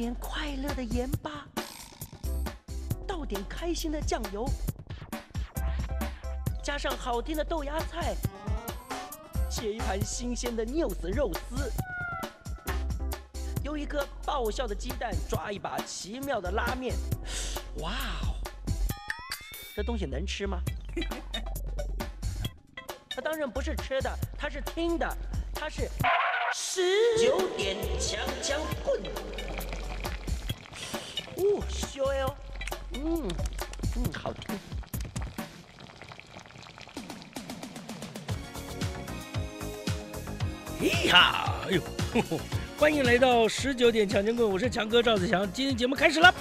点快乐的盐巴，倒点开心的酱油，加上好听的豆芽菜，切一盘新鲜的 news 肉丝，用一颗爆笑的鸡蛋，抓一把奇妙的拉面。哇哦，这东西能吃吗？它当然不是吃的，它是听的，它是十九点强强棍。哦，香哦，嗯嗯，好听。嘿哈，哎呦，呵呵欢迎来到十九点抢钱棍，我是强哥赵子强，今天节目开始了。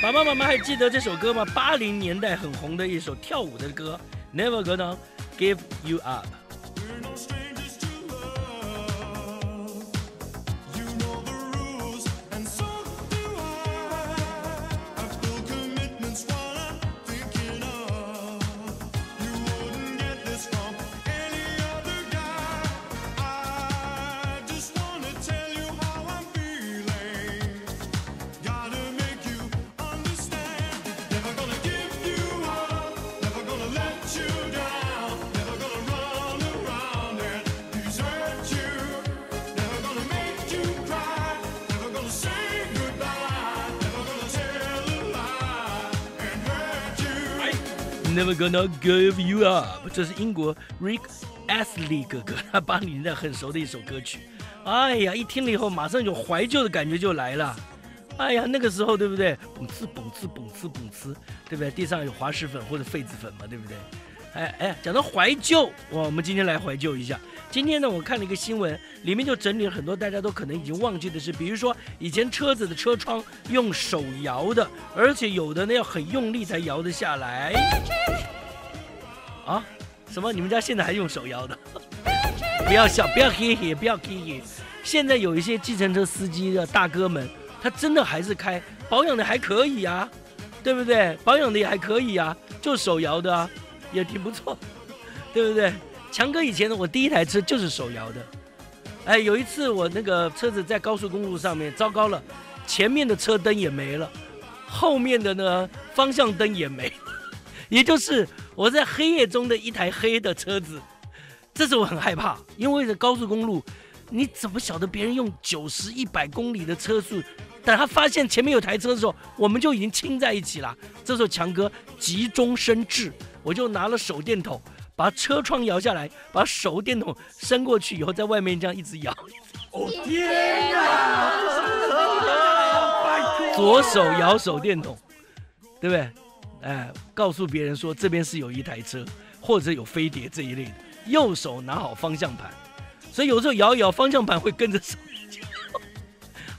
爸爸妈妈还记得这首歌吗？八零年代很红的一首跳舞的歌，Never Gonna Give You Up。Never gonna give you up，这是英国 Rick Astley 哥哥他八零年代很熟的一首歌曲。哎呀，一听了以后，马上有怀旧的感觉就来了。哎呀，那个时候对不对？蹦呲蹦呲蹦呲蹦呲，对不对？地上有滑石粉或者痱子粉嘛，对不对？哎哎，讲到怀旧，哇，我们今天来怀旧一下。今天呢，我看了一个新闻，里面就整理了很多大家都可能已经忘记的事，比如说以前车子的车窗用手摇的，而且有的呢要很用力才摇得下来。啊？什么？你们家现在还用手摇的？不要笑，不要嘿嘿，不要嘿嘿。现在有一些计程车司机的大哥们，他真的还是开，保养的还可以啊，对不对？保养的也还可以啊，就手摇的啊，也挺不错，对不对？强哥以前呢，我第一台车就是手摇的。哎，有一次我那个车子在高速公路上面，糟糕了，前面的车灯也没了，后面的呢方向灯也没，也就是我在黑夜中的一台黑的车子。这时候我很害怕，因为在高速公路，你怎么晓得别人用九十、一百公里的车速？等他发现前面有台车的时候，我们就已经亲在一起了。这时候强哥急中生智，我就拿了手电筒，把车窗摇下来，把手电筒伸过去以后，在外面这样一直摇。哦天哪！左手摇手电筒，对不对？哎，告诉别人说这边是有一台车，或者有飞碟这一类的。右手拿好方向盘，所以有时候摇一摇方向盘会跟着手一起摇。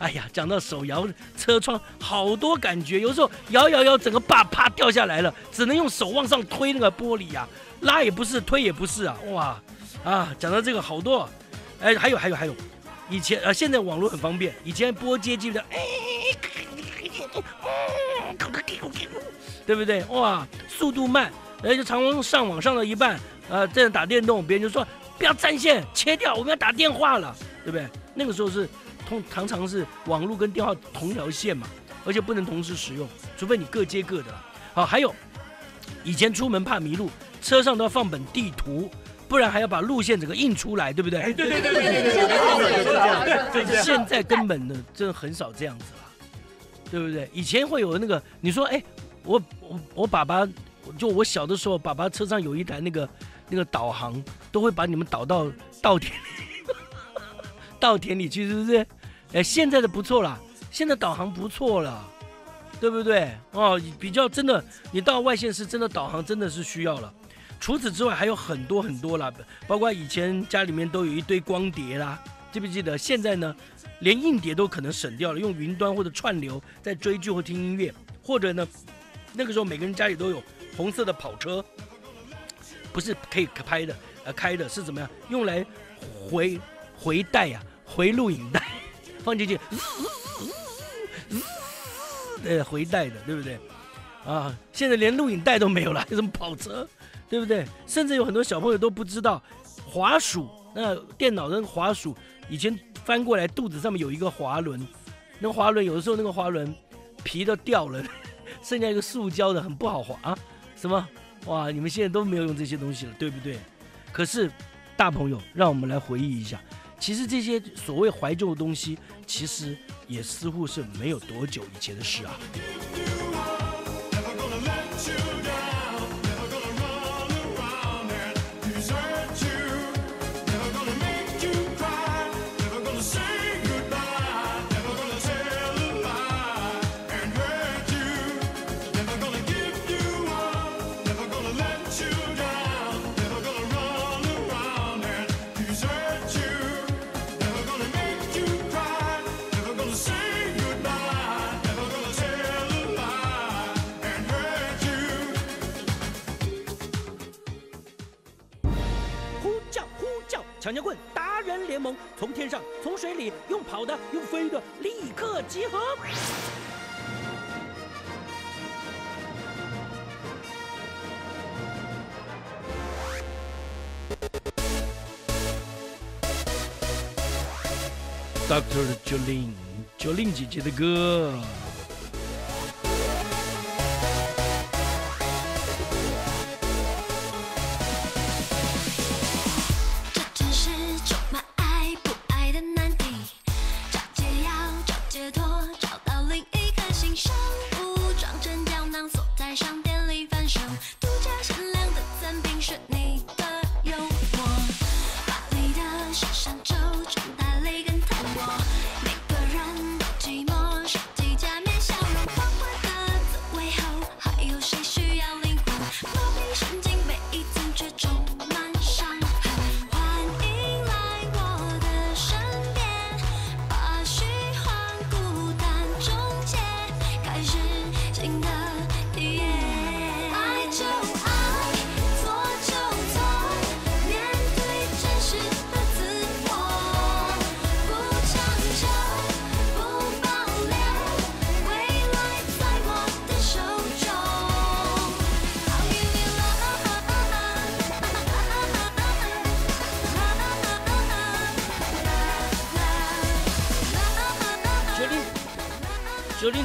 哎呀，讲到手摇车窗，好多感觉。有时候摇摇摇，整个啪啪掉下来了，只能用手往上推那个玻璃呀、拉也不是，推也不是啊，哇啊！讲到这个好多，哎，还有还有还有，以前呃，现在网络很方便，以前拨接机的，哎，对不对？哇，速度慢，而且常常上网上到一半，呃，这样打电动，别人就说不要占线，切掉，我们要打电话了，对不对？那个时候是通常常是网络跟电话同条线嘛，而且不能同时使用，除非你各接各的啦。好，还有以前出门怕迷路，车上都要放本地图，不然还要把路线整个印出来，对不对？对对对对对现在根本的真的很少这样子了，对不对？以前会有那个，你说，哎，我我我爸爸，就我小的时候，爸爸车上有一台那个那个导航，都会把你们导到稻田里，稻田里去，是不是？哎，现在的不错啦，现在导航不错了。对不对？哦，比较真的，你到外县市真的导航真的是需要了。除此之外还有很多很多啦，包括以前家里面都有一堆光碟啦，记不记得？现在呢，连硬碟都可能省掉了，用云端或者串流在追剧或听音乐，或者呢，那个时候每个人家里都有红色的跑车，不是可以拍的，呃，开的是怎么样？用来回回带呀、回录影带，放进去。呃回带的，对不对？啊，现在连录影带都没有了，有什么跑车，对不对？甚至有很多小朋友都不知道滑鼠，那电脑的滑鼠以前翻过来，肚子上面有一个滑轮，那滑轮有的时候那个滑轮皮都掉了，剩下一个塑胶的，很不好滑啊。什么？哇，你们现在都没有用这些东西了，对不对？可是大朋友，让我们来回忆一下，其实这些所谓怀旧的东西，其实也似乎是没有多久以前的事啊。抢劫棍达人联盟从天上、从水里，用跑的、用飞的，立刻集合！Doctor Jolin Jolin 姐姐的歌。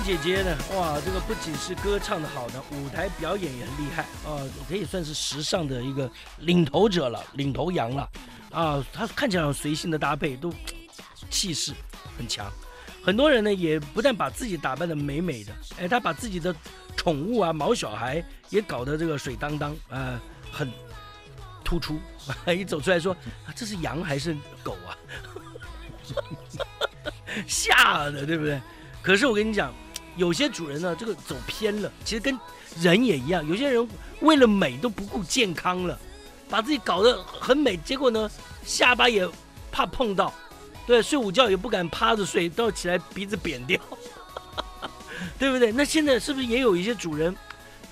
姐姐呢？哇，这个不仅是歌唱的好呢，舞台表演也很厉害啊，可以算是时尚的一个领头者了，领头羊了啊。她看起来很随性的搭配，都气势很强。很多人呢，也不但把自己打扮的美美的，哎，他把自己的宠物啊、毛小孩也搞得这个水当当，呃，很突出。一走出来说，这是羊还是狗啊？吓的，对不对？可是我跟你讲，有些主人呢，这个走偏了，其实跟人也一样，有些人为了美都不顾健康了，把自己搞得很美，结果呢，下巴也怕碰到，对，睡午觉也不敢趴着睡，到起来鼻子扁掉，对不对？那现在是不是也有一些主人，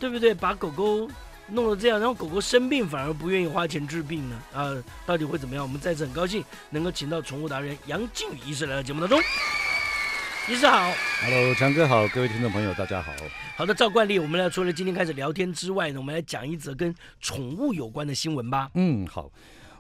对不对？把狗狗弄得这样，然后狗狗生病反而不愿意花钱治病呢？啊，到底会怎么样？我们再次很高兴能够请到宠物达人杨靖宇医师来到节目当中。医师好，Hello，强哥好，各位听众朋友，大家好。好的，照惯例，我们呢除了今天开始聊天之外呢，我们来讲一则跟宠物有关的新闻吧。嗯，好，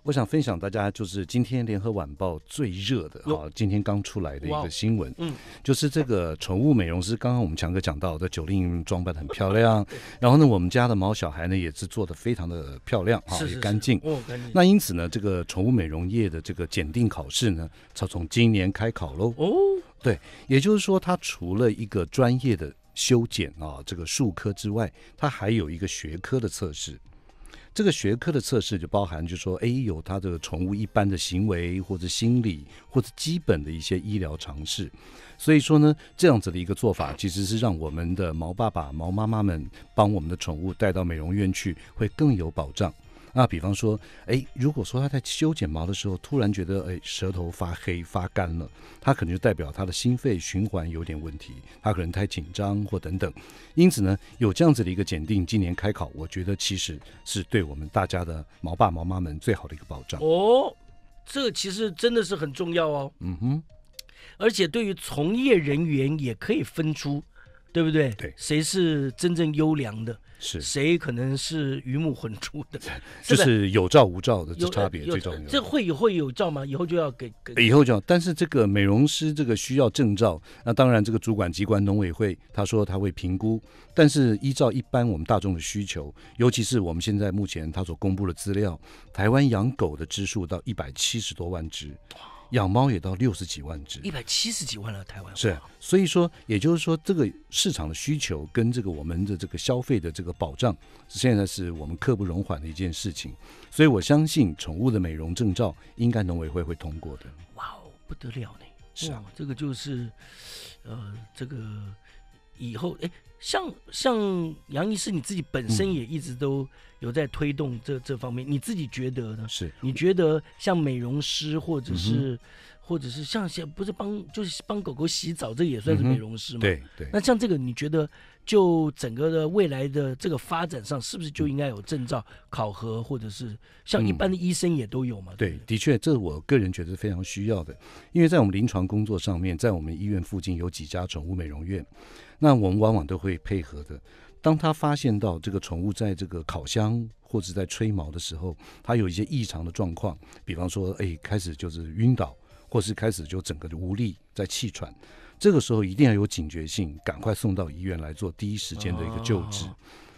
我想分享大家就是今天联合晚报最热的哟啊，今天刚出来的一个新闻，嗯，就是这个宠物美容师，刚刚我们强哥讲到的，九令装扮得很漂亮，然后呢，我们家的毛小孩呢也是做的非常的漂亮啊，也干净。哦，干净。那因此呢，这个宠物美容业的这个检定考试呢，它从今年开考喽。哦，对也就是说，它除了一个专业的修剪啊，这个术科之外，它还有一个学科的测试。这个学科的测试就包含，就说，哎，有它的宠物一般的行为，或者心理，或者基本的一些医疗常识。所以说呢，这样子的一个做法，其实是让我们的毛爸爸、毛妈妈们帮我们的宠物带到美容院去，会更有保障。那比方说，哎，如果说他在修剪毛的时候，突然觉得哎舌头发黑发干了，他可能就代表他的心肺循环有点问题，他可能太紧张或等等。因此呢，有这样子的一个检定，今年开考，我觉得其实是对我们大家的毛爸毛妈们最好的一个保障。哦，这个其实真的是很重要哦，嗯哼，而且对于从业人员也可以分出，对不对？对谁是真正优良的，是，谁可能是鱼目混珠的，就是有照无照的这差别最重要。这会有会有照吗？以后就要给给以后就要，但是这个美容师这个需要证照，那当然这个主管机关农委会他说他会评估，但是依照一般我们大众的需求，尤其是我们现在目前他所公布的资料，台湾养狗的只数到一百七十多万只，养猫也到六十几万只一。百七十几万了，台湾是，所以说，也就是说，这个市场的需求跟这个我们的这个消费的这个保障，现在是我们刻不容缓的一件事情。所以我相信，宠物的美容证照应该农委会会通过的。哇哦，不得了呢！是啊，这个就是，呃，这个以后，哎，像像杨医师你自己本身嗯也一直都有在推动这这方面，你自己觉得呢？是，你觉得像美容师或者是、嗯或者是像像不是帮就是帮狗狗洗澡，这也算是美容师吗？。对对。那像这个，你觉得就整个的未来的这个发展上，是不是就应该有证照考核，或者是像一般的医生也都有嘛？对，的确，这我个人觉得是非常需要的，因为在我们临床工作上面，在我们医院附近有几家宠物美容院，那我们往往都会配合的。当他发现到这个宠物在这个烤箱或者在吹毛的时候，它有一些异常的状况，比方说，哎，开始就是晕倒，或是开始就整个的无力，在气喘，这个时候一定要有警觉性，赶快送到医院来做第一时间的一个救治。哦。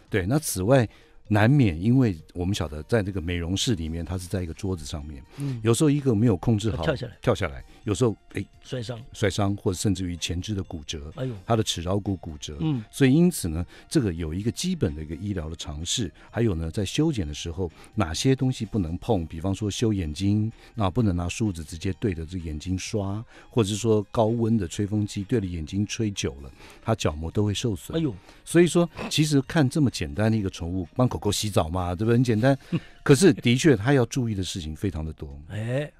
对，那此外，难免因为我们晓得，在这个美容室里面，它是在一个桌子上面，嗯，有时候一个没有控制好，跳下来。跳下来，有时候哎摔伤，摔伤，或者甚至于前肢的骨折，哎呦，他的齿桡骨骨折。嗯，所以因此呢，这个有一个基本的一个医疗的常识，还有呢，在修剪的时候，哪些东西不能碰？比方说修眼睛，那不能拿梳子直接对着这眼睛刷，或者是说高温的吹风机对着眼睛吹久了，它角膜都会受损。哎呦，所以说，其实看这么简单的一个宠物，帮狗狗洗澡嘛，对不对？很简单。可是的确，它要注意的事情非常的多。哎，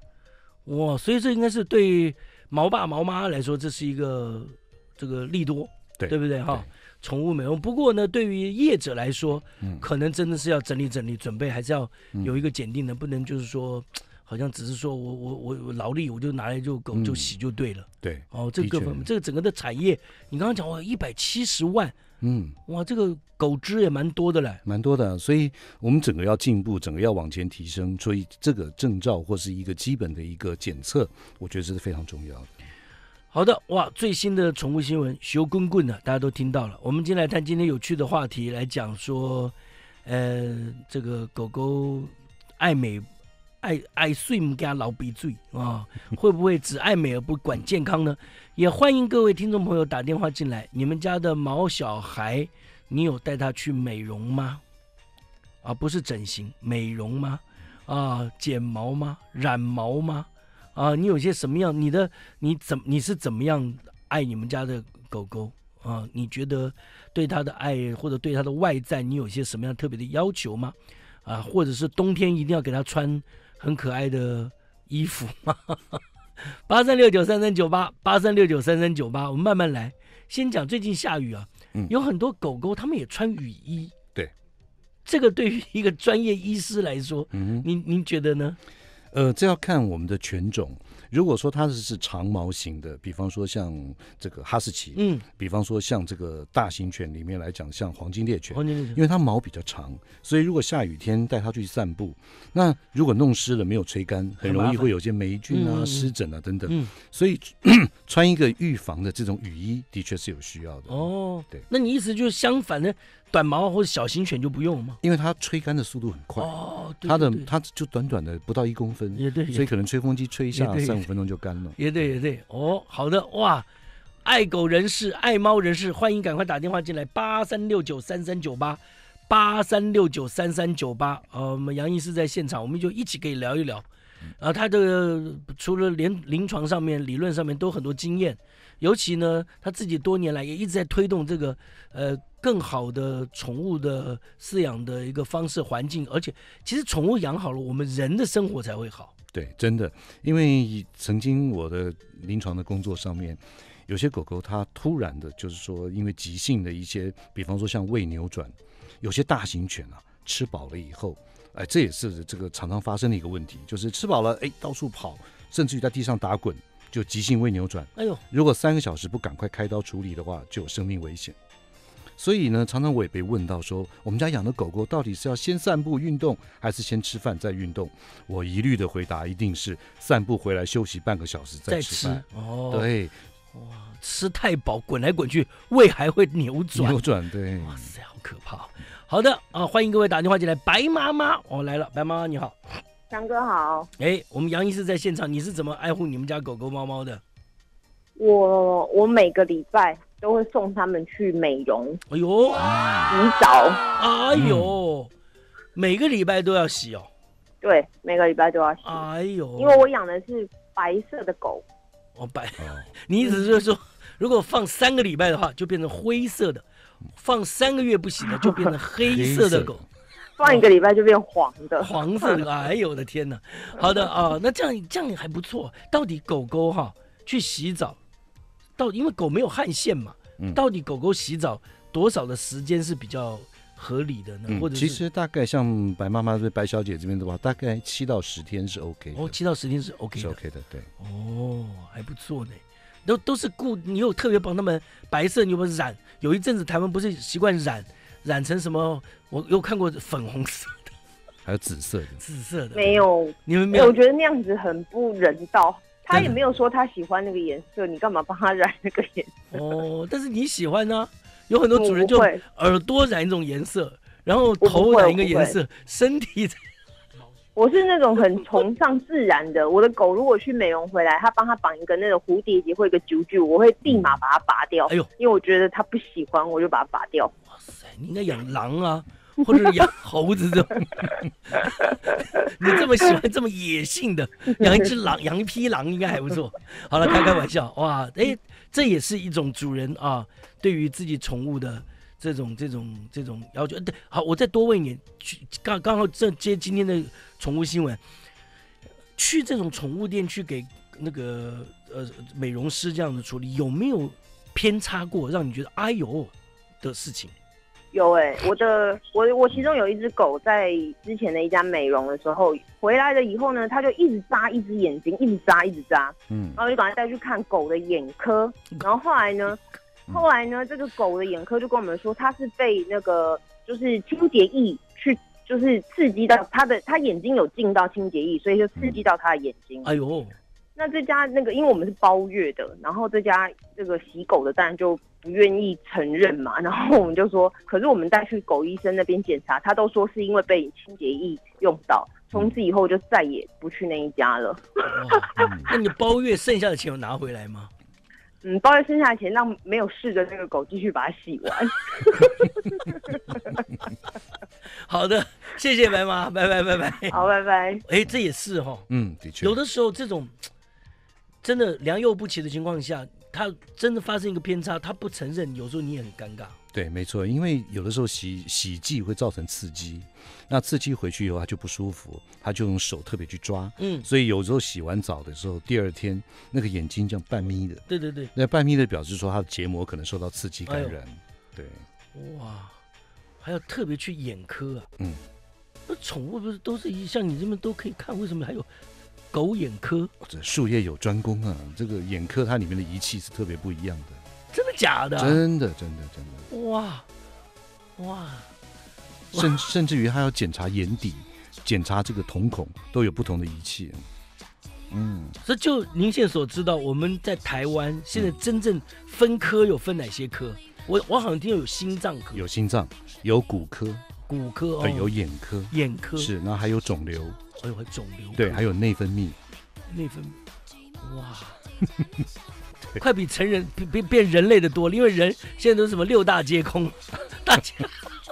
哇，所以这应该是对毛爸毛妈来说，这是一个这个利多，对对不对哈？宠物美容，不过呢，对于业者来说，嗯。可能真的是要整理整理，准备还是要有一个检定的，不能就是说，好像只是说我我我我劳力，我就拿来就狗嗯。就洗就对了。对，哦，这个各方面，这个整个的产业，你刚刚讲哇，一百七十万，嗯，哇，这个狗汁也蛮多的嘞。蛮多的。所以我们整个要进步，整个要往前提升。所以这个证照或是一个基本的一个检测，我觉得这是非常重要的。好的，哇，最新的宠物新闻，熊棍棍的，大家都听到了。我们今天来谈今天有趣的话题，来讲说，呃，这个狗狗爱美、爱爱睡不加老鼻嘴啊，会不会只爱美而不管健康呢？也欢迎各位听众朋友打电话进来，你们家的毛小孩，你有带他去美容吗？啊，不是整形，美容吗？啊，剪毛吗？染毛吗？啊，你有些什么样？你的你怎你是怎么样爱你们家的狗狗啊？你觉得对它的爱或者对它的外在，你有些什么样特别的要求吗？啊，或者是冬天一定要给它穿很可爱的衣服吗？八三六九三三九八八三六九三三九八，我们慢慢来。先讲最近下雨啊，嗯有很多狗狗它们也穿雨衣。对，这个对于一个专业医师来说，嗯。您您觉得呢？呃，这要看我们的犬种。如果说它是是长毛型的，比方说像这个哈士奇，嗯，比方说像这个大型犬里面来讲，像黄金猎犬，黄金猎犬因为它毛比较长，所以如果下雨天带它去散步，那如果弄湿了没有吹干，很容易会有些霉菌啊、湿疹啊等等。嗯所以 穿一个预防的这种雨衣的确是有需要的。哦，对那你意思就是相反的，短毛或者小型犬就不用吗？因为它吹干的速度很快，哦，对它的对对它就短短的不到一公分，也对，所以可能吹风机吹一下三五分钟就干了。也对也对哦，好的哇，爱狗人士、爱猫人士，欢迎赶快打电话进来，八三六九三三九八。八三六九三三九八，呃，我们杨医师在现场，我们就一起可以聊一聊。啊，他这个除了临临床上面、理论上面都很多经验，尤其呢，他自己多年来也一直在推动这个呃更好的宠物的饲养的一个方式环境，而且其实宠物养好了，我们人的生活才会好。对，真的，因为曾经我的临床的工作上面，有些狗狗它突然的，就是说因为急性的一些，比方说像胃扭转，有些大型犬啊吃饱了以后，哎，这也是这个常常发生的一个问题，就是吃饱了，哎，到处跑，甚至于在地上打滚，就急性胃扭转。哎呦，如果三个小时不赶快开刀处理的话，就有生命危险。所以呢，常常我也被问到说，我们家养的狗狗到底是要先散步运动，还是先吃饭再运动？我一律的回答一定是散步回来休息半个小时再吃吃饭。哦，，对，哇吃太饱，滚来滚去，胃还会扭转。扭转对。哇塞，好可怕！好的啊，欢迎各位打电话进来。白妈妈，哦来了，白妈妈你好。强哥好，哎，我们杨医师在现场，你是怎么爱护你们家狗狗猫猫的？我我每个礼拜都会送他们去美容哎呦，洗澡，哎呦，每个礼拜都要洗哦。对，每个礼拜都要洗，哎呦，因为我养的是白色的狗，哦白，哦，你意思就是说，如果放三个礼拜的话，就变成灰色的；放三个月不洗的，就变成黑 色的狗。放一个礼拜就变黄的。黄色的，哎呦我的天哪！好的啊，那这样这样还不错。到底狗狗哈去洗澡，到因为狗没有汗腺嘛，嗯到底狗狗洗澡多少的时间是比较合理的呢？或嗯，者是其实大概像白妈妈对白小姐这边的话，大概七到十天是 OK 的，哦，七到十天是 OK 是 OK 的，对。哦，还不错呢。都都是顾你有特别帮他们白色，你有没有染？有一阵子台湾不是习惯染染成什么？我有看过粉红色的、还有紫色的，紫色的，没，有，你们没有哎我觉得那样子很不人道。他也没有说他喜欢那个颜色，你干嘛帮他染那个颜色？哦，但是你喜欢呢、有很多主人就耳朵染一种颜色，然后不头染一个颜色，身体我是那种很崇尚自然的。我的狗如果去美容回来，他帮他绑一个那个蝴蝶结或一个啾啾，我会立马把它拔掉。哎呦因为我觉得他不喜欢，我就把它拔掉。哇塞，你应该养狼啊，或者养猴子这种。你这么喜欢这么野性的，养一只狼，养一匹狼应该还不错。好了，开开玩笑，哇，哎，这也是一种主人啊对于自己宠物的这种这种这种要求。对，好，我再多问一点，去刚刚好这接今天的宠物新闻，去这种宠物店去给那个呃美容师这样的处理，有没有偏差过，让你觉得哎呦的事情？有哎、我的我我其中有一只狗在之前的一家美容的时候回来了以后呢，它就一直眨一只眼睛，一直眨一直眨，嗯。然后就赶快带去看狗的眼科。然后后来呢，后来呢，这个狗的眼科就跟我们说，它是被那个就是清洁液去就是刺激到它的，它眼睛有进到清洁液，所以就刺激到它的眼睛。哎呦，那这家那个，因为我们是包月的，然后这家这个洗狗的当然就不愿意承认嘛，然后我们就说，可是我们带去狗医生那边检查，他都说是因为被清洁液用到，从此以后就再也不去那一家了。哇，那你包月剩下的钱有拿回来吗？嗯，包月剩下的钱让没有试的那个狗继续把它洗完。好的，谢谢白妈，拜拜拜拜。好，拜拜。哎，这也是哈、嗯，的确有的时候这种真的良莠不齐的情况下，他真的发生一个偏差，他不承认，有时候你也很尴尬。对，没错，因为有的时候洗洗剂会造成刺激，那刺激回去以后他就不舒服，他就用手特别去抓，嗯，所以有时候洗完澡的时候，第二天那个眼睛这样半眯的，对对对，那半眯的表示说他的结膜可能受到刺激感染，对，哇，还要特别去眼科啊。嗯，那宠物不是都是一像你这么都可以看，为什么还有狗眼科？这术业有专攻啊，这个眼科它里面的仪器是特别不一样的，真的假的？啊、真的真的真的。哇哇，甚甚至于还要检查眼底、检查这个瞳孔，都有不同的仪器。嗯，这就您现在所知道，我们在台湾现在真正分科有分哪些科？我我好像听到有心脏科、有心脏，有骨科，骨科哦，呃，有眼科，眼科，是，然后还有肿瘤，还肿瘤，对，还有内分泌，内分泌，哇，快比成人比变变人类的多了，因为人现在都是什么六大皆空，大家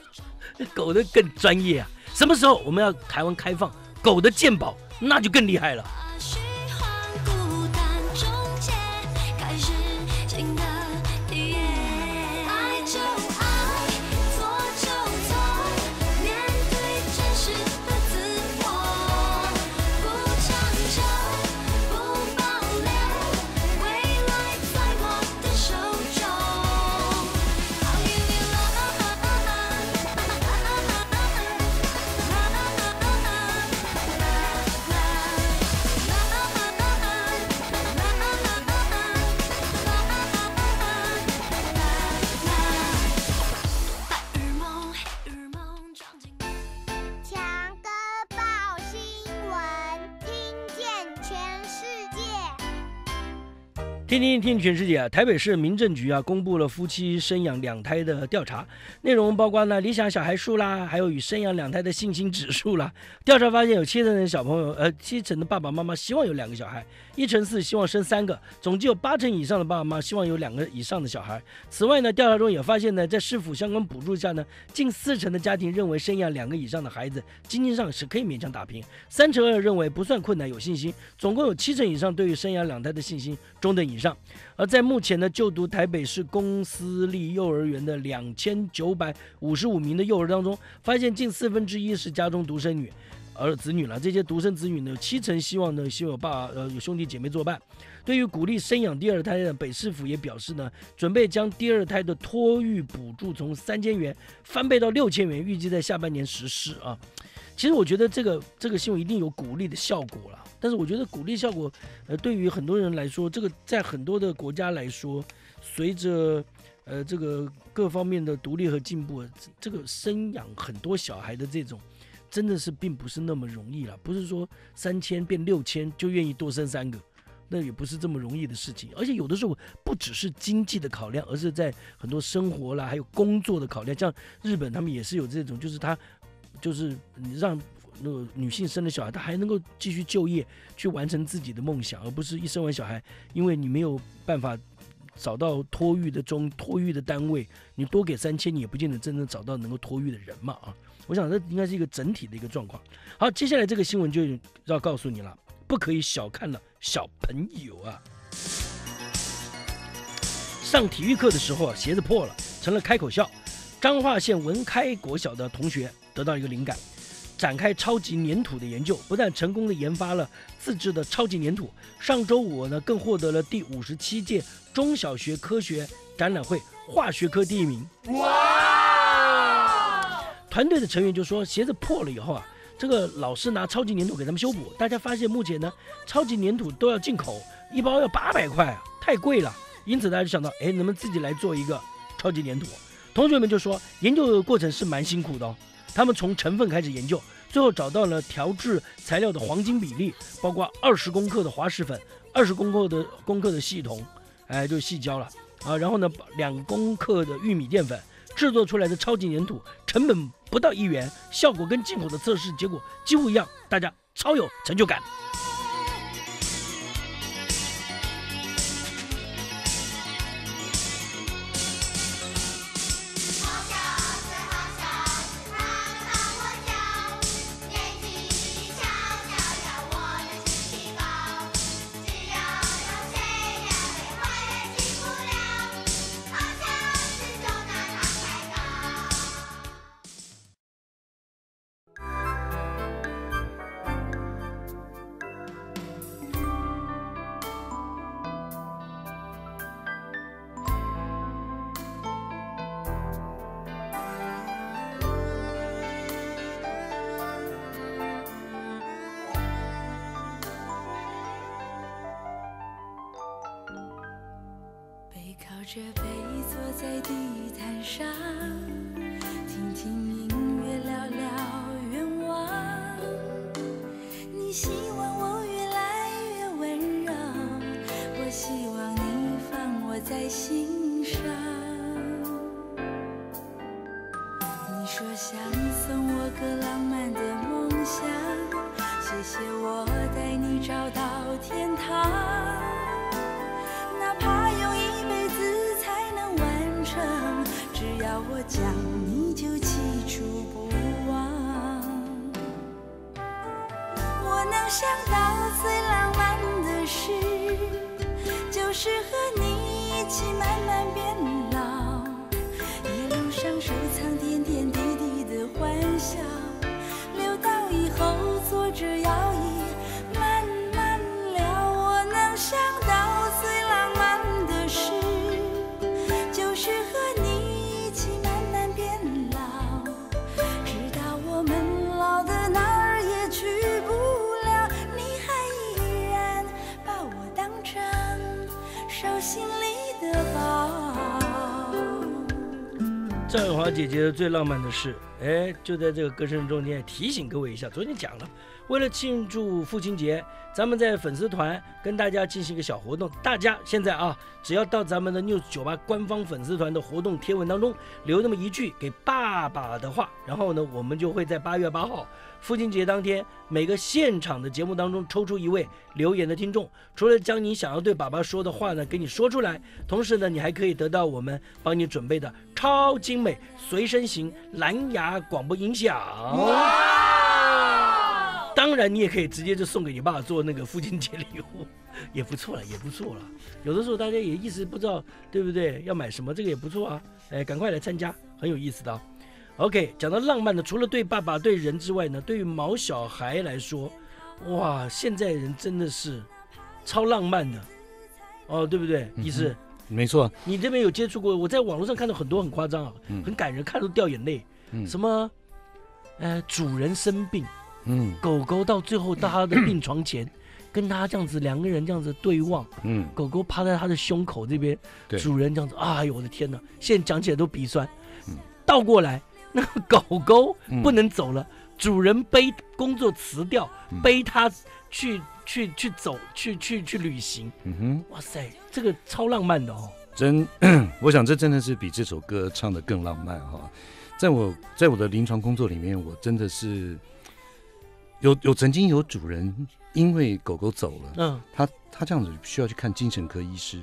狗的更专业啊。什么时候我们要台湾开放狗的鉴宝，那就更厉害了。听听听全世界！台北市民政局啊公布了夫妻生养两胎的调查，内容包括呢理想小孩数啦，还有与生养两胎的信心指数啦。调查发现有七成的小朋友，呃，七成的爸爸妈妈希望有两个小孩，一成四希望生三个，总计有八成以上的爸爸妈妈希望有两个以上的小孩。此外呢，调查中也发现呢，在市府相关补助下呢，近四成的家庭认为生养两个以上的孩子经济上是可以勉强打平，三成二认为不算困难有信心，总共有七成以上对于生养两胎的信心中等以上。而在目前呢，就读台北市公私立幼儿园的两千九百五十五名的幼儿当中，发现近四分之一是家中独生女。儿子女了，这些独生子女呢，七成希望呢，希望有爸呃有兄弟姐妹作伴。对于鼓励生养第二胎的，北市府也表示呢，准备将第二胎的托育补助从三千元翻倍到六千元，预计在下半年实施啊。其实我觉得这个这个新闻一定有鼓励的效果了，但是我觉得鼓励效果，呃，对于很多人来说，这个在很多的国家来说，随着呃这个各方面的独立和进步，这个生养很多小孩的这种。真的是并不是那么容易了，不是说三千变六千就愿意多生三个，那也不是这么容易的事情。而且有的时候不只是经济的考量，而是在很多生活啦，还有工作的考量。像日本他们也是有这种，就是他就是你让那个女性生了小孩，她还能够继续就业，去完成自己的梦想，而不是一生完小孩，因为你没有办法。找到托育的中托育的单位，你多给三千，你也不见得真正找到能够托育的人嘛啊！我想这应该是一个整体的一个状况。好，接下来这个新闻就要告诉你了，不可以小看了小朋友啊！上体育课的时候啊，鞋子破了，成了开口笑。彰化县文开国小的同学得到一个灵感，展开超级粘土的研究，不但成功的研发了自制的超级粘土，上周五呢更获得了第五十七届中小学科学展览会化学科第一名。哇！团队的成员就说，鞋子破了以后啊，这个老师拿超级粘土给他们修补。大家发现目前呢，超级粘土都要进口，一包要八百块啊，太贵了。因此大家就想到，哎，能不能自己来做一个超级粘土？同学们就说，研究的过程是蛮辛苦的哦。他们从成分开始研究，最后找到了调制材料的黄金比例，包括二十公克的滑石粉，二十公克的公克的系统，哎，就细胶了啊。然后呢，两公克的玉米淀粉制作出来的超级粘土，成本不到一元，效果跟进口的测试结果几乎一样，大家超有成就感。上。你说想送我个浪漫的梦想，谢谢我带你找到天堂。哪怕用一辈子才能完成，只要我讲，你就记住不忘。我能想到最浪漫的事，就是和你起慢慢变老，一路上收藏点点滴滴的欢笑，留到以后坐着摇椅赵咏华姐姐最浪漫的事，哎，就在这个歌声中间提醒各位一下。昨天讲了，为了庆祝父亲节，咱们在粉丝团跟大家进行一个小活动。大家现在啊，只要到咱们的 News 酒吧官方粉丝团的活动贴文当中留那么一句给爸爸的话，然后呢，我们就会在八月八号父亲节当天，每个现场的节目当中抽出一位留言的听众，除了将你想要对爸爸说的话呢给你说出来，同时呢，你还可以得到我们帮你准备的超精美随身型蓝牙广播音响。当然，你也可以直接就送给你爸做那个父亲节礼物，也不错了，也不错了。有的时候大家也一时不知道，对不对？要买什么，这个也不错啊。哎，赶快来参加，很有意思的、啊。OK，讲到浪漫的，除了对爸爸、对人之外呢，对于毛小孩来说，哇，现在人真的是超浪漫的，哦，对不对？医师，没错，你这边有接触过？我在网络上看到很多很夸张啊，嗯很感人，看都掉眼泪。嗯什么，呃，主人生病。嗯狗狗到最后到他的病床前，跟他这样子两个人这样子对望，嗯，狗狗趴在他的胸口这边，对主人这样子，哎呦我的天哪！现在讲起来都鼻酸。嗯倒过来，那个狗狗嗯不能走了，主人背工作辞掉，嗯背它去去去走，去去去旅行。嗯哼，哇塞，这个超浪漫的哦。真，我想这真的是比这首歌唱的更浪漫哈。在我在我的临床工作里面，我真的是有有曾经有主人因为狗狗走了，嗯，他他这样子需要去看精神科医师，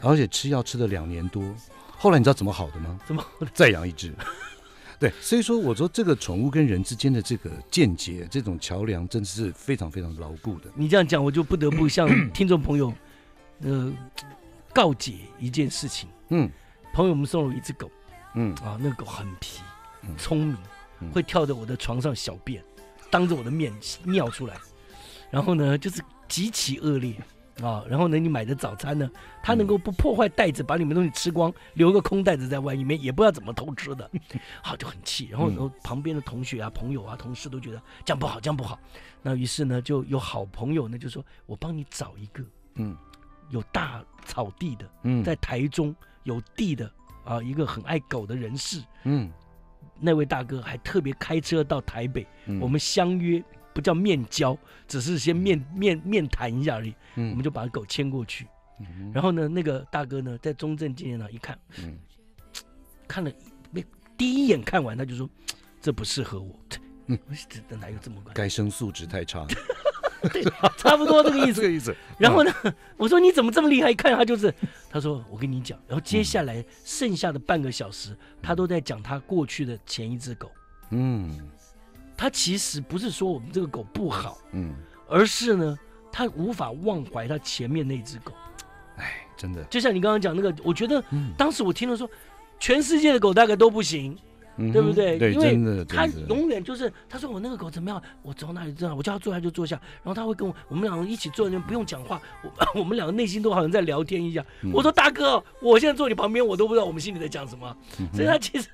而且吃药吃了两年多，后来你知道怎么好的吗？怎么？再养一只。对，所以说我说这个宠物跟人之间的这个间接，这种桥梁，真的是非常非常牢固的。你这样讲，我就不得不向听众朋友，呃，告解一件事情。嗯朋友们送了我一只狗。嗯啊，那个狗很皮嗯，聪明，嗯会跳在我的床上小便，当着我的面尿出来，然后呢，就是极其恶劣啊。然后呢，你买的早餐呢，它能够不破坏袋子，把里面东西吃光，留个空袋子在外面，也不知道怎么偷吃的，好 就很气。然后嗯然后旁边的同学啊、朋友啊、同事都觉得这样不好，这样不好。那于是呢，就有好朋友呢就说：“我帮你找一个嗯有大草地的，嗯，在台中有地的啊，一个很爱狗的人士。”嗯那位大哥还特别开车到台北，嗯。我们相约，不叫面交，只是先面面面谈一下而已。嗯。我们就把狗牵过去，嗯。然后呢，那个大哥呢，在中正纪念堂一看，嗯。看了没第一眼看完，他就说这不适合我。嗯。哪有这么快？该生素质太差，差不多这个意思。这个意思。然后呢，我说你怎么这么厉害？一看他就是，他说我跟你讲。然后接下来剩下的半个小时，他都在讲他过去的前一只狗。嗯他其实不是说我们这个狗不好，嗯，而是呢，他无法忘怀他前面那只狗。哎，真的，就像你刚刚讲那个，我觉得嗯当时我听了说，全世界的狗大概都不行，嗯对不对？对，因为，他永远就是他说我那个狗怎么样，我走哪里这样，我叫他坐下就坐下，然后他会跟我我们两个一起坐在那边不用讲话，我 我们两个内心都好像在聊天一样。嗯我说大哥，我现在坐你旁边，我都不知道我们心里在讲什么，嗯所以他其实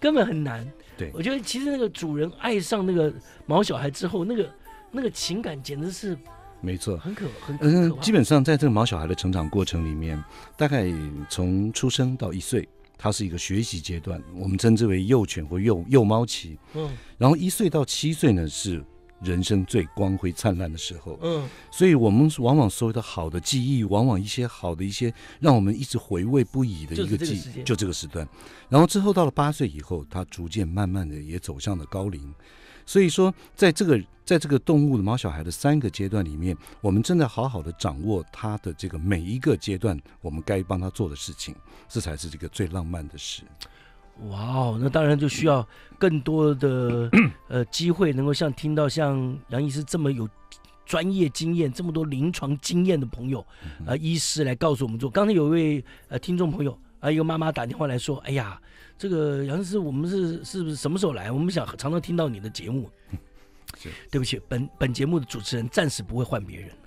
根本很难。对我觉得其实那个主人爱上那个毛小孩之后，那个那个情感简直是没错。很可很嗯，基本上在这个毛小孩的成长过程里面，大概从出生到一岁，它是一个学习阶段，我们称之为幼犬或幼幼猫期。嗯然后一岁到七岁呢，是人生最光辉灿烂的时候。嗯所以我们往往所有的好的记忆，往往一些好的一些让我们一直回味不已的一个记忆，就这个时段。然后之后到了八岁以后，它逐渐慢慢的也走向了高龄。所以说，在这个在这个动物的毛小孩的三个阶段里面，我们真的好好的掌握它的这个每一个阶段，我们该帮他做的事情，这才是这个最浪漫的事。哇哦，那当然就需要更多的 呃机会，能够像听到像杨医师这么有专业经验、这么多临床经验的朋友，呃，医师来告诉我们做。刚才有一位呃听众朋友啊、一个妈妈打电话来说，哎呀，这个杨医师，我们是是不是什么时候来？我们想常常听到你的节目。是对不起，本本节目的主持人暂时不会换别人。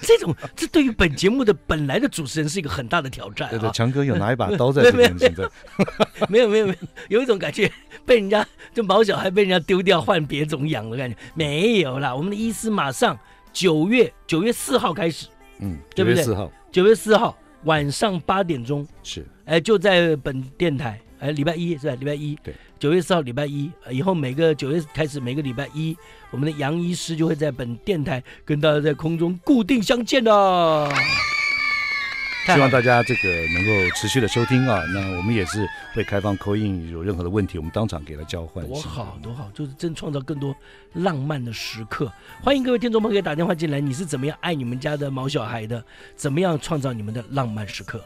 这种，这对于本节目的本来的主持人是一个很大的挑战对对，啊！强哥有拿一把刀在 这边，现在没有没有没有，有一种感觉被人家这毛小孩被人家丢掉换别种养的感觉，没有啦。我们的医师马上九月九月四号开始，嗯，对不对九月四号九月四号晚上八点钟，是哎，就在本电台哎，礼拜一是吧？礼拜一，对，九月四号礼拜一，呃以后每个九月开始每个礼拜一，我们的杨医师就会在本电台跟大家在空中固定相见的。希望大家这个能够持续的收听啊。那我们也是会开放口音，有任何的问题，我们当场给他交换。多好多好，就是真创造更多浪漫的时刻。欢迎各位听众朋友打电话进来，你是怎么样爱你们家的毛小孩的？怎么样创造你们的浪漫时刻？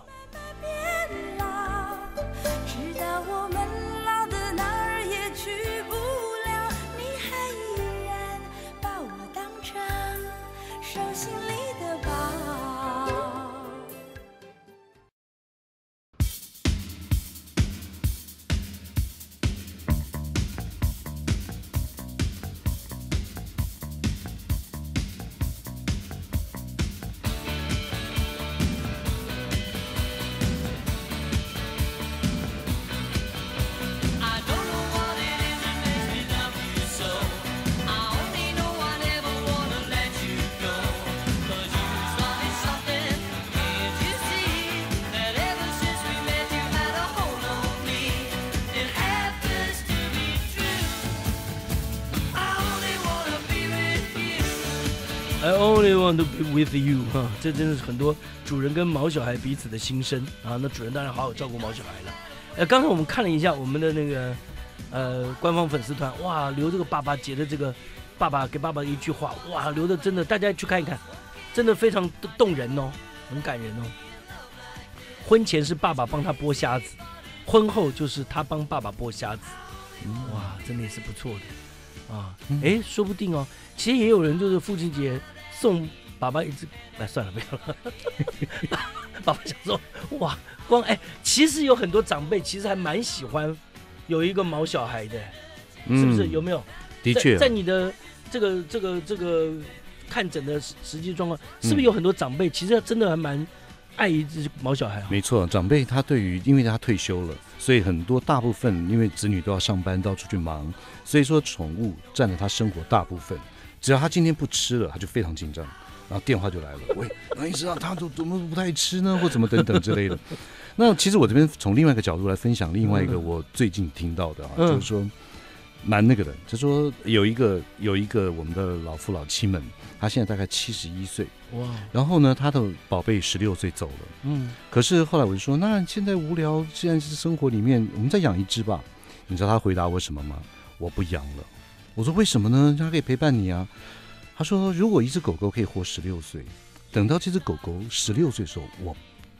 With you 哈，这真的是很多主人跟毛小孩彼此的心声啊。那主人当然好好照顾毛小孩了。呃，刚才我们看了一下我们的那个呃官方粉丝团，哇，留这个爸爸节的这个爸爸给爸爸的一句话，哇，留的真的，大家去看一看，真的非常动动人哦，很感人哦。婚前是爸爸帮他剥虾子，婚后就是他帮爸爸剥虾子，哇，真的也是不错的啊。哎，说不定哦，其实也有人就是父亲节送爸爸一直，哎，算了，不要了。爸爸想说，哇，光哎，其实有很多长辈其实还蛮喜欢有一个毛小孩的，是不是？嗯有没有？的确在，在你的这个这个这个看诊的实实际状况，是不是有很多长辈其实真的还蛮爱一只毛小孩啊？没错，长辈他对于，因为他退休了，所以很多大部分因为子女都要上班，都要出去忙，所以说宠物占了他生活大部分。只要他今天不吃了，他就非常紧张，然后电话就来了，喂，那医师啊，他怎怎么不太吃呢，或怎么等等之类的。那其实我这边从另外一个角度来分享另外一个我最近听到的啊，嗯就是说蛮那个的，他说有一个有一个我们的老夫老妻们，他现在大概七十一岁，哇，然后呢，他的宝贝十六岁走了。嗯，可是后来我就说，那现在无聊，现在是生活里面，我们再养一只吧。你知道他回答我什么吗？我不养了。我说为什么呢？他可以陪伴你啊。他说，如果一只狗狗可以活十六岁，等到这只狗狗十六岁的时候，我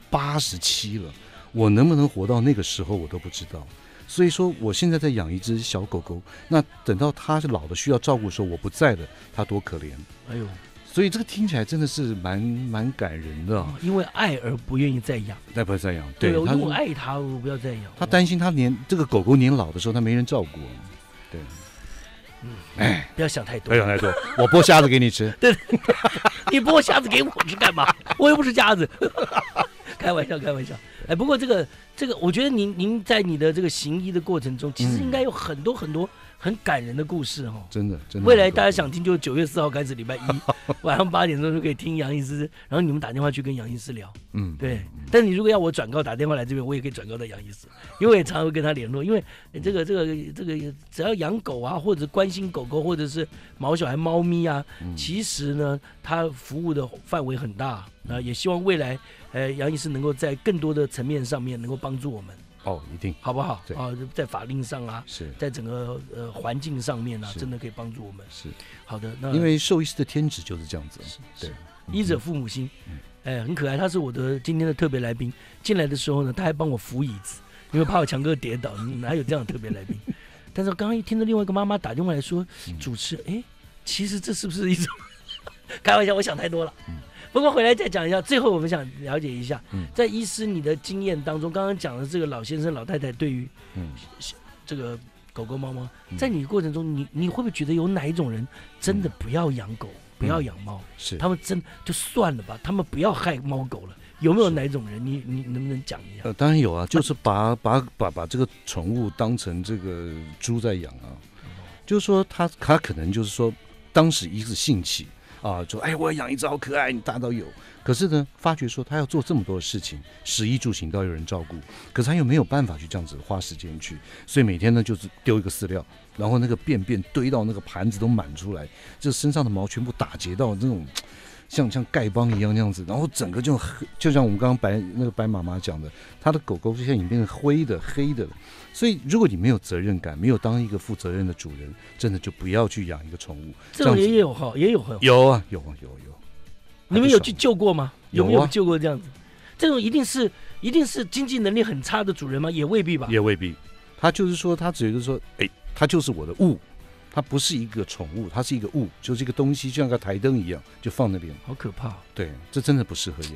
八十七了，我能不能活到那个时候，我都不知道。所以说，我现在在养一只小狗狗，那等到它是老的需要照顾的时候，我不在了，它多可怜。哎呦，所以这个听起来真的是蛮蛮感人的、啊。因为爱而不愿意再养，那不是在养，对，他因为我爱它，我不要再养。他担心他年这个狗狗年老的时候，他没人照顾。对，哎，不要想太多不要，想太多，我剥虾子给你吃。对你剥虾子给我吃干嘛？我又不是鸭子。开玩笑，开玩笑。哎，不过这个这个，我觉得您您在你的这个行医的过程中，其实应该有很多很多很感人的故事哦。真的，真的。未来大家想听，就九月四号开始，礼拜一 晚上八点钟就可以听杨医师，然后你们打电话去跟杨医师聊。嗯，对，但你如果要我转告打电话来这边，我也可以转告到杨医师，因为我也常常会跟他联络。因为这个这个这个，只要养狗啊，或者关心狗狗，或者是毛小孩、猫咪啊，嗯其实呢，他服务的范围很大。啊，也希望未来，呃，杨医师能够在更多的层面上面能够帮助我们，哦，一定好不好？对啊，在法令上啊，是在整个呃环境上面啊，真的可以帮助我们。是，好的，那因为兽医师的天职就是这样子。对，医者父母心嗯，哎，很可爱。他是我的今天的特别来宾。进来的时候呢，他还帮我扶椅子，因为怕我强哥跌倒。嗯哪有这样的特别来宾？但是刚刚一听到另外一个妈妈打电话来说，嗯主持，哎，其实这是不是一种 开玩笑？我想太多了。嗯不过回来再讲一下，最后我们想了解一下，嗯在医师你的经验当中，刚刚讲的这个老先生、老太太对于嗯，这个狗狗、猫猫，嗯在你过程中，你你会不会觉得有哪一种人真的不要养狗，不要养猫？是他们真就算了吧，他们不要害猫狗了。有没有哪一种人？你你能不能讲一下？呃，当然有啊，就是把把把把这个宠物当成这个猪在养啊，就是说他他可能就是说当时一时兴起啊，说哎我要养一只好可爱，你大家都有。可是呢，发觉说他要做这么多的事情，食衣住行都要有人照顾，可是他又没有办法去这样子花时间去，所以每天呢就是丢一个饲料，然后那个便便堆到那个盘子都满出来，就身上的毛全部打结到那种。像像丐帮一样那样子，然后整个就，就像我们刚刚白那个白妈妈讲的，她的狗狗现在已经变成灰的黑的。所以，如果你没有责任感，没有当一个负责任的主人，真的就不要去养一个宠物。这种也有哈，也有哈。有啊，有啊，有有。你们有去救过吗？有没有救过这样子？这种一定是一定是经济能力很差的主人吗？也未必吧。也未必。他就是说，他只是说，哎，他就是我的物，它不是一个宠物，它是一个物，就是一个东西，就像个台灯一样，就放那边。好可怕哦、对，这真的不适合养。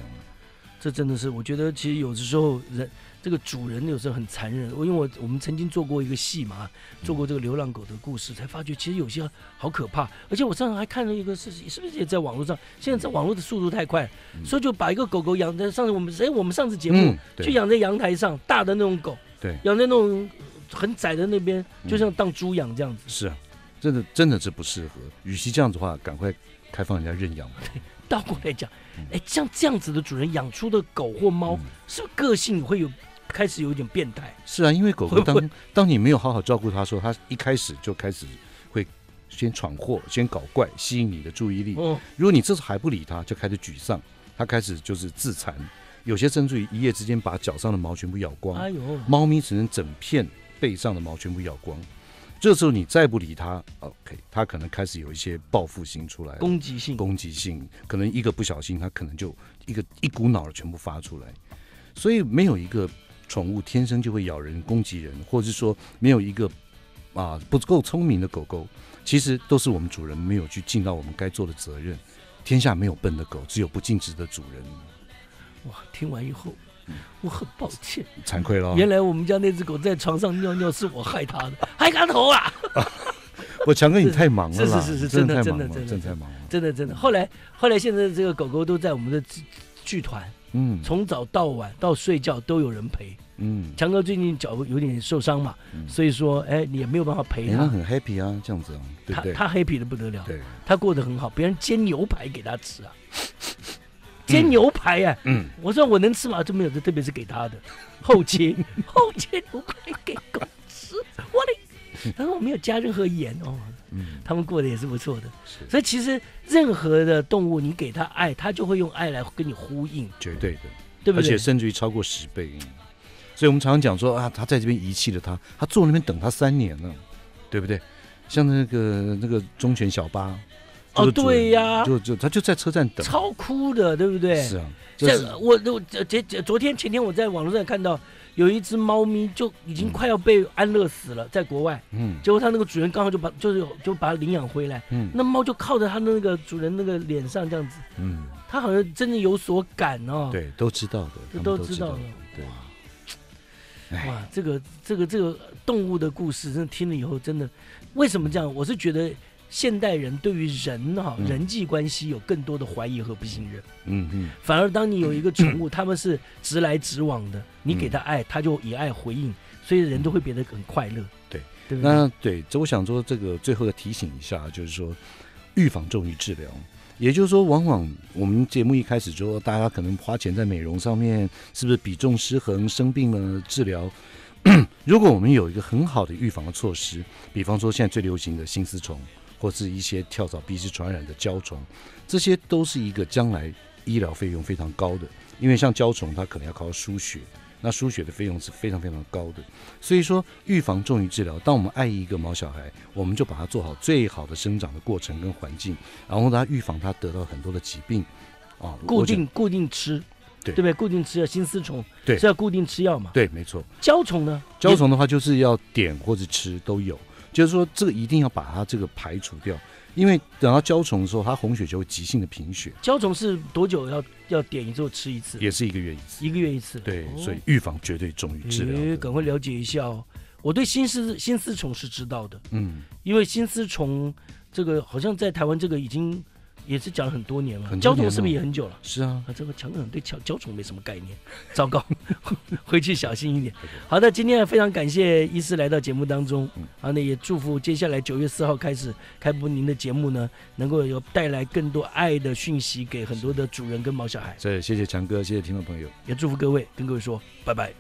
这真的是，我觉得其实有的时候人这个主人有时候很残忍。我因为我我们曾经做过一个戏嘛，做过这个流浪狗的故事，才发觉其实有些好可怕。而且我上次还看了一个事情是不是也在网络上？现在在网络的速度太快，所以就把一个狗狗养在上次我们哎我们上次节目就养在阳台上，大的那种狗，对，养在那种很窄的那边，就像当猪养这样子。是啊，真的真的是不适合。与其这样子的话，赶快开放人家认养吧。倒过来讲，哎，像这样子的主人养出的狗或猫，嗯是不是个性会有开始有一点变态？是啊，因为狗狗当当你没有好好照顾它的时候，它一开始就开始会先闯祸、先搞怪，吸引你的注意力。哦，如果你这次还不理它，就开始沮丧，它开始就是自残，有些甚至于一夜之间把脚上的毛全部咬光。哎呦，猫咪只能整片背上的毛全部咬光。这时候你再不理它，OK，它可能开始有一些报复心出来，攻击性，攻击性，可能一个不小心，它可能就一个一股脑的全部发出来。所以没有一个宠物天生就会咬人、攻击人，或者是说没有一个啊不够聪明的狗狗，其实都是我们主人没有去尽到我们该做的责任。天下没有笨的狗，只有不尽职的主人。哇！听完以后，我很抱歉，惭愧了。原来我们家那只狗在床上尿尿是我害它的，害它头啊！我强哥，你太忙了啦，是是是是真的太真的真的真的真的太忙了。真的真的。后来后来现在这个狗狗都在我们的剧剧团，嗯从早到晚到睡觉都有人陪。嗯，强哥最近脚有点受伤嘛，所以说哎你也没有办法陪他，他很 happy 啊，这样子啊，对对？他他 happy 的不得了，对，他过得很好，别人煎牛排给他吃啊，煎牛排哎、嗯，我说我能吃吗？就没有，这特别是给他的 后切后切牛排给狗吃，我的，然后我没有加任何盐哦，嗯，他们过得也是不错的。是所以其实任何的动物，你给它爱，它就会用爱来跟你呼应，绝对的，对不对？而且甚至于超过十倍。所以我们常常讲说啊，他在这边遗弃了他，他坐那边等他三年了，对不对？像那个那个忠犬小八，哦对呀。就就他就在车站等，超哭的，对不对？是啊，这是。我我这这这昨天前天我在网络上看到有一只猫咪就已经快要被安乐死了，在国外，嗯。结果它那个主人刚好就把就是就把它领养回来，嗯。那猫就靠着它那个主人那个脸上这样子，嗯，它好像真的有所感哦。，对，都知道的，都知道的。对，哇，这个这个这个动物的故事，真的听了以后，真的为什么这样？我是觉得现代人对于人哈、嗯人际关系有更多的怀疑和不信任，嗯嗯，反而当你有一个宠物，他们是直来直往的，你给他爱，他就以爱回应，所以人都会变得很快乐。对，对对？那对，这我想说，这个最后的提醒一下，就是说，预防重于治疗。也就是说，往往我们节目一开始说，大家可能花钱在美容上面，是不是比重失衡，生病了治疗？如果我们有一个很好的预防的措施，比方说现在最流行的新丝虫，或是一些跳蚤、鼻子传染的胶虫，这些都是一个将来医疗费用非常高的，因为像胶虫它可能要靠输血，那输血的费用是非常非常高的。所以说，预防重于治疗。当我们爱一个毛小孩，我们就把它做好最好的生长的过程跟环境，然后它预防它得到很多的疾病啊。固定固定吃，对对不对？固定吃药，新丝虫对是要固定吃药嘛？对，没错。胶虫呢？胶虫的话，就是要点或者吃都有，就是说这个一定要把它这个排除掉，因为等到胶虫的时候，它红血球会急性的贫血，胶虫是多久要要点一之后吃一次？也是一个月一次。一个月一次。对，哦所以预防绝对重于治疗。赶快了解一下哦。我对新丝新丝虫是知道的，嗯，因为新丝虫这个好像在台湾这个已经也是讲了很多年了，焦总是不是也很久了？是啊，啊，这个强总对焦焦虫没什么概念，糟糕，回去小心一点。好的，今天非常感谢医师来到节目当中，嗯啊，那也祝福接下来九月四号开始开播您的节目呢，能够有带来更多爱的讯息给很多的主人跟毛小孩，对谢谢强哥，谢谢听众朋友。也祝福各位跟各位说拜拜。